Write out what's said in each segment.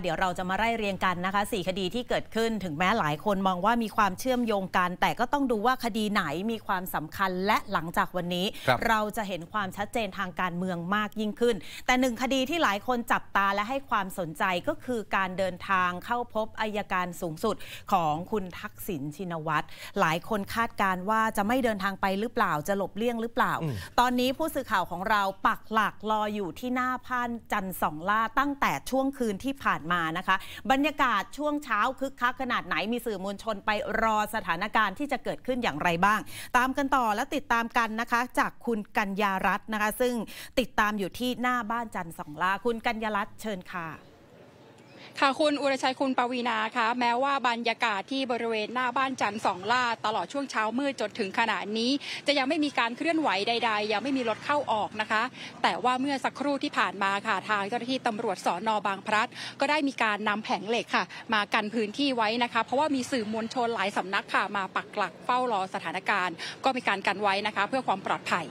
เดี๋ยวเราจะมาไล่เรียงกันนะคะสี่คดีที่เกิดขึ้นถึงแม้หลายคนมองว่ามีความเชื่อมโยงกัน แต่ก็ต้องดูว่าคดีไหนมีความสำคัญและหลังจากวันนี้เราจะเห็นความชัดเจนทางการเมืองมากยิ่งขึ้น แต่หนึ่งคดีที่หลายคนจับตาและให้ความสนใจก็คือการเดินทางเข้าพบอายการสูงสุดของคุณทักษิณชินวัตรหลายคนคาดการว่าจะไม่เดินทางไปหรือเปล่าจะหลบเลี่ยงหรือเปล่า ตอนนี้ผู้สื่อข่าวของเราปักหลักรออยู่ที่หน้าพานจันทร์สองล่าตั้งแต่ช่วงคืนที่ผ่านมานะคะ บรรยากาศช่วงเช้าคึกคักขนาดไหนมีสื่อมวลชนไปรอสถานการณ์ที่จะเกิดขึ้นอย่างไรบ้าง ตามกันต่อและติดตามกันนะคะ จากคุณกัญญารัตน์นะคะ ซึ่งติดตามอยู่ที่หน้าบ้านจันทร์สองลาคุณกัญญารัตน์เชิญค่ะ ค่ะคุณอุรชัยคุณปวีนาคะแม้ว่าบรรยากาศที่บริเวณหน้าบ้านจันทร์สองล่าตลอดช่วงเช้ามืดจนถึงขณะนี้ จะยังไม่มีการเคลื่อนไหวใด ๆ ยังไม่มีรถเข้าออกนะคะ แต่ว่าเมื่อสักครู่ที่ผ่านมาค่ะทางเจ้าหน้าที่ตำรวจสอนอบางพลัด ก็ได้มีการนำแผงเหล็กค่ะ มากันพื้นที่ไว้นะคะ เพราะว่ามีสื่อมวลชนหลายสำนักค่ะมาปักหลักเฝ้ารอสถานการณ์ ก็มีการกันไว้นะคะ เพื่อความปลอดภัย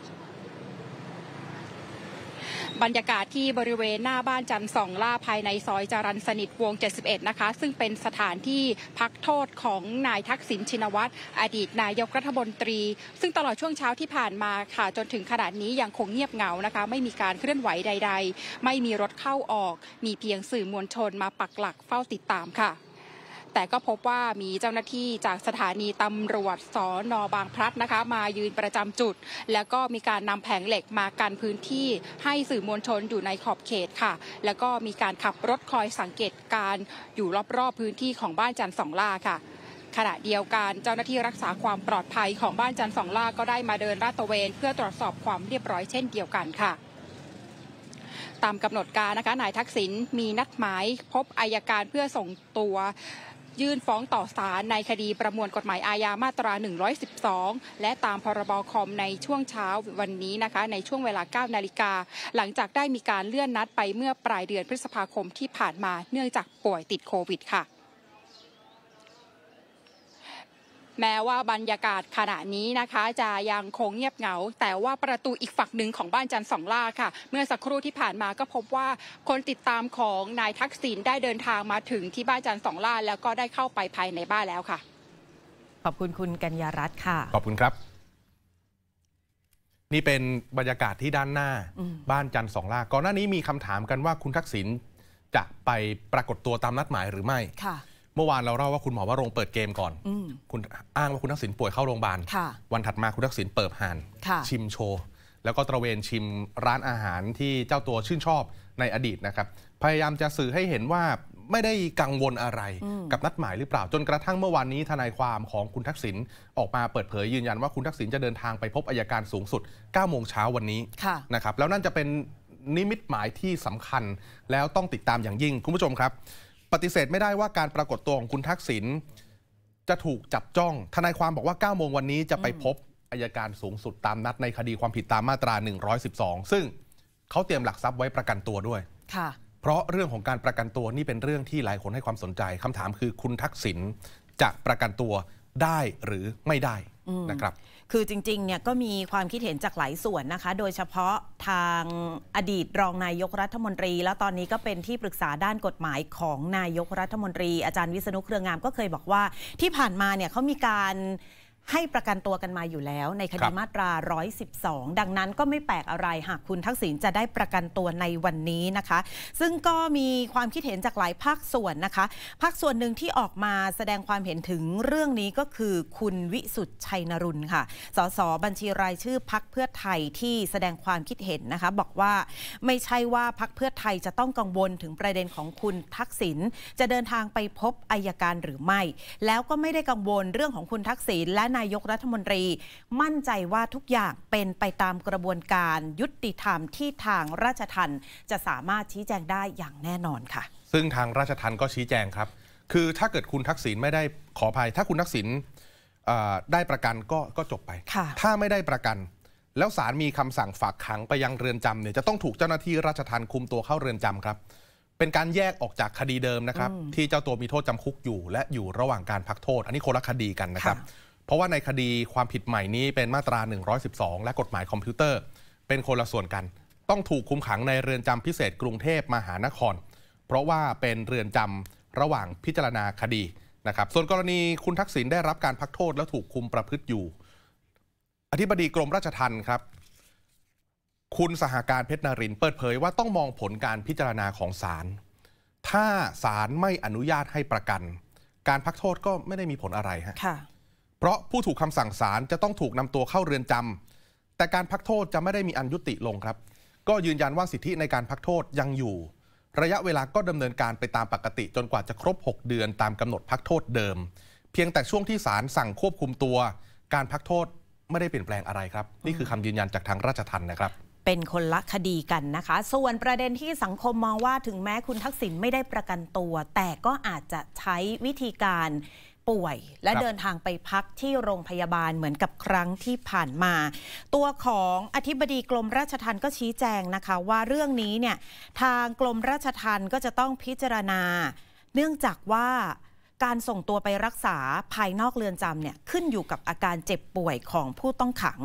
บรรยากาศที่บริเวณหน้าบ้านจันทร์สองล่าภายในซอยจรันสนิทวง 71 นะคะ ซึ่งเป็นสถานที่พักโทษของนายทักษิณชินวัตรอดีตนายกรัฐมนตรี ซึ่งตลอดช่วงเช้าที่ผ่านมาค่ะ จนถึงขณะนี้ยังคงเงียบเหงานะคะ ไม่มีการเคลื่อนไหวใด ๆ ไม่มีรถเข้าออก มีเพียงสื่อมวลชนมาปักหลักเฝ้าติดตามค่ะ แต่ก็พบว่ามีเจ้าหน้าที่จากสถานีตำรวจสอนอบางพลัดนะคะ มายืนประจำจุด แล้วก็มีการนำแผงเหล็กมากันพื้นที่ให้สื่อมวลชนอยู่ในขอบเขตค่ะ แล้วก็มีการขับรถคอยสังเกตการอยู่รอบๆพื้นที่ของบ้านจันทร์สองล่าค่ะขณะเดียวกันเจ้าหน้าที่รักษาความปลอดภัยของบ้านจันทร์สองล่าก็ได้มาเดินลาดตระเวน เพื่อตรวจสอบความเรียบร้อยเช่นเดียวกันค่ะ ตามกำหนดการนะคะนายทักษิณมีนัดหมายพบอายการเพื่อส่งตัว ยื่นฟ้องต่อศาลในคดีประมวลกฎหมายอาญามาตรา 112 และตามพรบคอมในช่วงเช้าวันนี้นะคะ ในช่วงเวลา 9 นาฬิกา หลังจากได้มีการเลื่อนนัดไปเมื่อปลายเดือนพฤษภาคมที่ผ่านมาเนื่องจากป่วยติดโควิดค่ะ แม้ว่าบรรยากาศขณะนี้นะคะ จะยังคงเงียบเหงา แต่ว่าประตูอีกฝั่งหนึ่งของบ้านจันทร์สองล่าค่ะ เมื่อสักครู่ที่ผ่านมาก็พบว่าคนติดตามของนายทักษิณได้เดินทางมาถึงที่บ้านจันทร์สองล่าแล้วก็ได้เข้าไปภายในบ้านแล้วค่ะ ขอบคุณคุณกัญญารัตน์ค่ะ ขอบคุณครับ นี่เป็นบรรยากาศที่ด้านหน้า บ้านจันทร์สองล่าก่อนหน้านี้มีคำถามกันว่าคุณทักษิณจะไปปรากฏตัวตามนัดหมายหรือไม่ค่ะ เมื่อวานเราเล่าว่าคุณหมอวรงค์เปิดเกมก่อนอืมคุณอ้างว่าคุณทักษิณป่วยเข้าโรงพยาบาลค่ะวันถัดมาคุณทักษิณเปิดหานค่ะชิมโชว์ แล้วก็ตระเวนชิมร้านอาหารที่เจ้าตัวชื่นชอบในอดีตนะครับ พยายามจะสื่อให้เห็นว่าไม่ได้กังวลอะไรกับนัดหมายหรือเปล่า จนกระทั่งเมื่อวานนี้ทนายความของคุณทักษิณออกมาเปิดเผยยืนยันว่าคุณทักษิณจะเดินทางไปพบอายการสูงสุด9โมงเช้าวันนี้ค่ะนะครับแล้วนั่นจะเป็นนิมิตหมายที่สำคัญแล้วต้องติดตามอย่างยิ่งคุณผู้ชมครับ ปฏิเสธไม่ได้ว่าการปรากฏตัวของคุณทักษิณจะถูกจับจ้อง ทนายความบอกว่า 9 โมงวันนี้จะไปพบอายการสูงสุดตามนัดในคดีความผิดตามมาตรา 112 ซึ่งเขาเตรียมหลักทรัพย์ไว้ประกันตัวด้วย ค่ะ เพราะเรื่องของการประกันตัวนี่เป็นเรื่องที่หลายคนให้ความสนใจคำถามคือคุณทักษิณจะประกันตัวได้หรือไม่ได้ นะครับคือจริงๆ เนี่ยก็มีความคิดเห็นจากหลายส่วนนะคะ โดยเฉพาะทางอดีตรองนายกรัฐมนตรี แล้วตอนนี้ก็เป็นที่ปรึกษาด้านกฎหมายของนายกรัฐมนตรี อาจารย์วิษณุเครืองามก็เคยบอกว่า ที่ผ่านมาเนี่ยเขามีการ ให้ประกันตัวกันมาอยู่แล้ว ในคคดีรับมาตรา 112 ดังนั้นก็ไม่แปลกอะไรหากคุณทักษิณจะได้ประกันตัวในวันนี้นะคะ ซึ่งก็มีความคิดเห็นจากหลายภาคส่วนนะคะ ภาคส่วนหนึ่งที่ออกมาแสดงความเห็นถึงเรื่องนี้ก็คือคุณวิสุทธ์ชัยนรุนค่ะ สสบัญชีรายชื่อพักเพื่อไทยที่แสดงความคิดเห็นนะคะ บอกว่าไม่ใช่ว่าพักเพื่อไทยจะต้องกังวลถึงประเด็นของคุณทักษิณจะเดินทางไปพบอายการหรือไม่ แล้วก็ไม่ได้กังวลเรื่องของคุณทักษิณและนายกรัฐมนตรี มั่นใจว่าทุกอย่างเป็นไปตามกระบวนการยุติธรรมที่ทางราชทัณฑ์จะสามารถชี้แจงได้อย่างแน่นอนค่ะ ซึ่งทางราชทัณฑ์ก็ชี้แจงครับ คือถ้าเกิดคุณทักษิณไม่ได้ขออภัย ถ้าคุณทักษิณเอ่อได้ประกันก็ก็จบไปค่ะถ้าไม่ได้ประกัน แล้วศาลมีคำสั่งฝากขังไปยังเรือนจำเนี่ยจะต้องถูกเจ้าหน้าที่ราชทัณฑ์คุมตัวเข้าเรือนจำครับเป็นการแยกออกจากคดีเดิมนะครับ ที่เจ้าตัวมีโทษจำคุกอยู่ และอยู่ระหว่างการพักโทษ อันนี้คนละคดีกันนะครับค่ะเพ ราะว่าในคดีความผิดใหม่นี้เป็นมาตรา 112 และกฎหมายคอมพิวเตอร์ เป็นคนละส่วนกัน ต้องถูกคุมขังในเรือนจำพิเศษกรุงเทพมหานคร เพราะว่าเป็นเรือนจำระหว่างพิจารณาคดีนะครับ ส่วนกรณีคุณทักษิณได้รับการพักโทษแล้วถูกคุมประพฤติอยู่ อธิบดีกรมราชทัณฑ์ครับคุณสหการเพชรนรินเปิดเผยว่าต้องมองผลการพิจารณาของศาล ถ้าศาลไม่อนุญาตให้ประกัน การพักโทษก็ไม่ได้มีผลอะไรฮะ เพราะผู้ถูกคำสั่งศาลจะต้องถูกนำตัวเข้าเรือนจำแต่การพักโทษจะไม่ได้มีอันยุติลงครับ ก็ยืนยันว่าสิทธิในการพักโทษยังอยู่ ระยะเวลาก็ดำเนินการไปตามปกติ จนกว่าจะครบ 6 เดือนตามกำหนดพักโทษเดิม เพียงแต่ช่วงที่ศาลสั่งควบคุมตัว การพักโทษไม่ได้เปลี่ยนแปลงอะไรครับ นี่คือคำยืนยันจากทางราชทัณฑ์นะครับเป็นคนละคดีกันนะคะ ส่วนประเด็นที่สังคมมองว่าถึงแม้คุณทักษิณไม่ได้ประกันตัว แต่ก็อาจจะใช้วิธีการ ป่วย และครับเดินทางไปพักที่โรงพยาบาลเหมือนกับครั้งที่ผ่านมา ตัวของอธิบดีกรมราชทัณฑ์ก็ชี้แจงนะคะ ว่าเรื่องนี้เนี่ยทางกรมราชทัณฑ์ก็จะต้องพิจารณา เนื่องจากว่าการส่งตัวไปรักษาภายนอกเรือนจำเนี่ยขึ้นอยู่กับอาการเจ็บป่วยของผู้ต้องขัง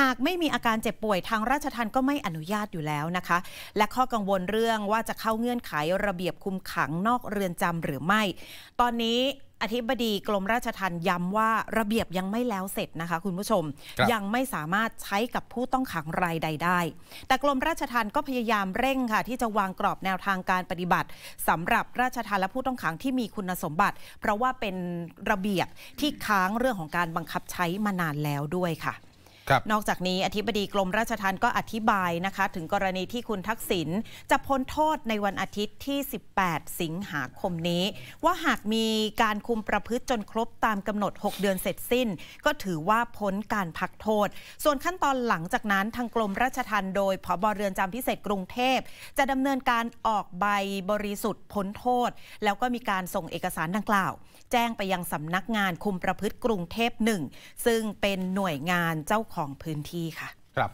หากไม่มีอาการเจ็บป่วยทางราชทัณฑ์ก็ไม่อนุญาตอยู่แล้วนะคะ และข้อกังวลเรื่องว่าจะเข้าเงื่อนไขระเบียบคุมขังนอกเรือนจำหรือไม่ ตอนนี้ อธิบดีกรมราชทัณฑ์ย้ำว่าระเบียบยังไม่แล้วเสร็จนะคะ คุณผู้ชมครับยังไม่สามารถใช้กับผู้ต้องขังรายใดได้ แต่กรมราชทัณฑ์ก็พยายามเร่งค่ะ ที่จะวางกรอบแนวทางการปฏิบัติสำหรับราชทัณฑ์และผู้ต้องขังที่มีคุณสมบัติ เพราะว่าเป็นระเบียบที่ค้างเรื่องของการบังคับใช้มานานแล้วด้วยค่ะครับ นอกจากนี้อธิบดีกรมราชทัณฑ์ก็อธิบายนะคะ ถึงกรณีที่คุณทักษิณจะพ้นโทษในวันอาทิตย์ที่ 18 สิงหาคมนี้ ว่าหากมีการคุมประพฤติจนครบตามกำหนด 6 เดือนเสร็จสิ้น ก็ถือว่าพ้นการพักโทษ ส่วนขั้นตอนหลังจากนั้นทางกรมราชทัณฑ์โดยผบเรือนจำพิเศษกรุงเทพ จะดำเนินการออกใบบริสุทธิ์พ้นโทษ แล้วก็มีการส่งเอกสารดังกล่าว แจ้งไปยังสำนักงานคุมประพฤติกรุงเทพหนึ่งซึ่งเป็นหน่วยงานเจ้าของของพื้นที่ค่ะ ครับ